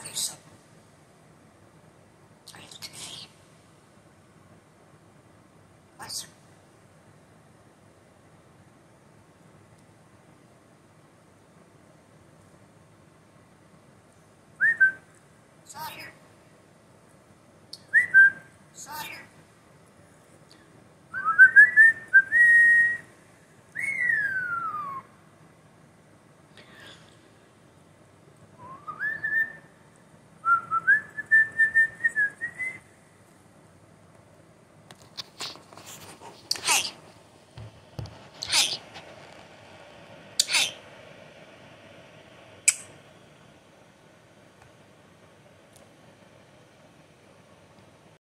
Aviso.